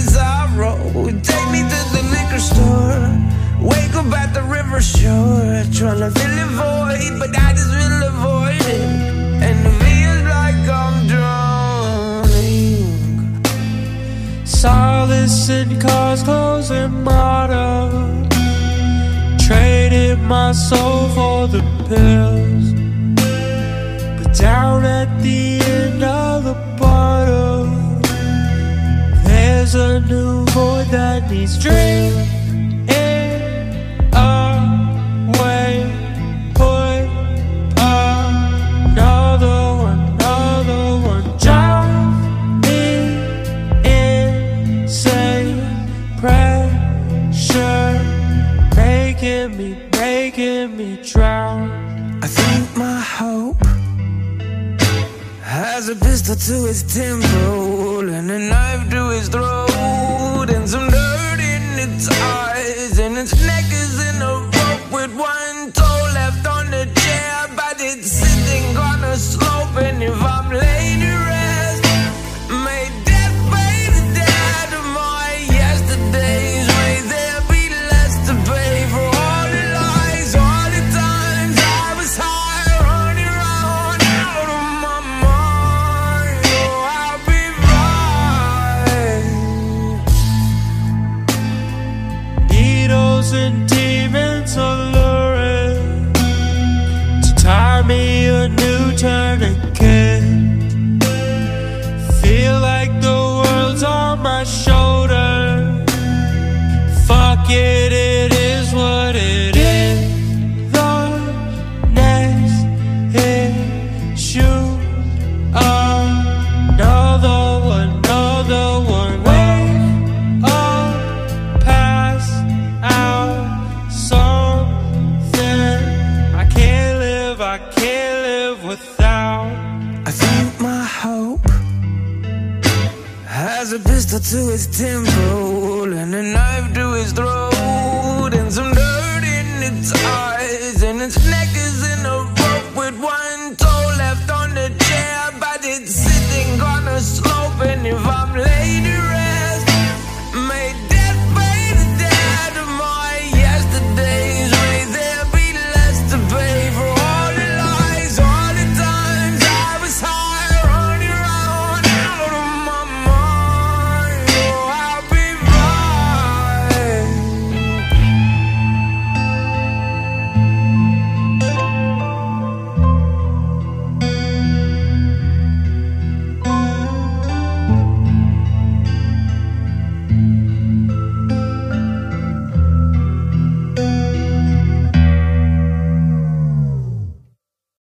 my. Take me to the liquor store. Wake up at the river shore. Trying to fill a void, but I just will avoid it. And it feels like I'm drowning. Solid cars, clothes, and bottles. Traded my soul for the pills. But down at the void that needs drink. away. Put another one, another one. Drown me insane pressure, making me, making me drown. I think my hope has a pistol to his temple and a knife to live without. I think my hope has a pistol to his temple and a knife to his throat and some dirt in its eyes and its neck is in a rope with one toe left on the chair, but it's sitting on a slope and if I'm late.